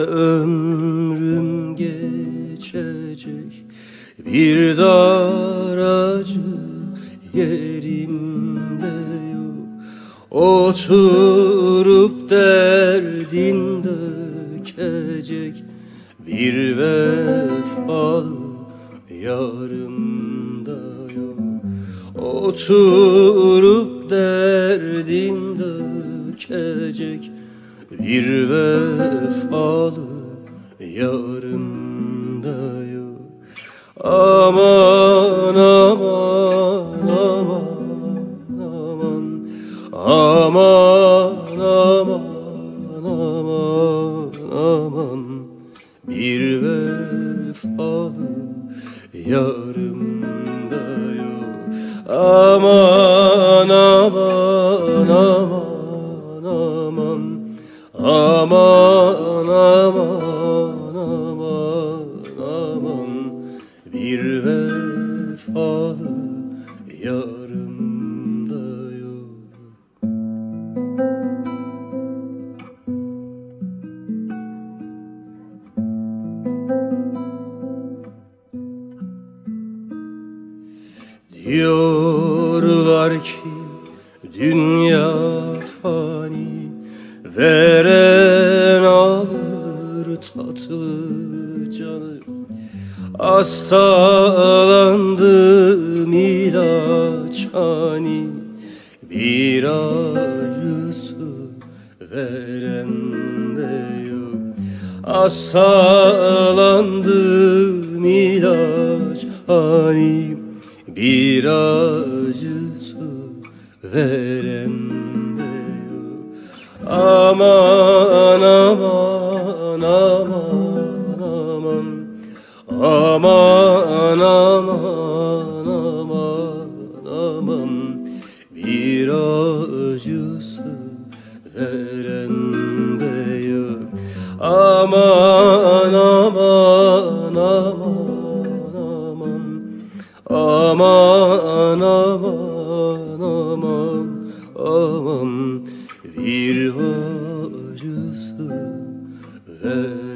ömrüm geçecek. Bir daracı yerimde yok. Oturup derdin dökecek. Bir vefalı yarımda yok. Oturup derdin dökecek Bir vefalı yarımda yok Aman aman aman aman Aman aman aman. Aman Bir vefalı yarımda yok Aman aman aman aman Aman aman aman aman. Bir vefalı yarımda yok. Diyorlar ki dünya fani Veren alır tatlı canı. Hastalandım ilaç hani. Bir acısı veren de yok. Hastalandım ilaç hani. Bir acısı veren de Aman aman aman aman Aman aman aman. Aman Bir acısı veren de yok. Aman aman aman aman Aman aman aman aman Bir acısı veren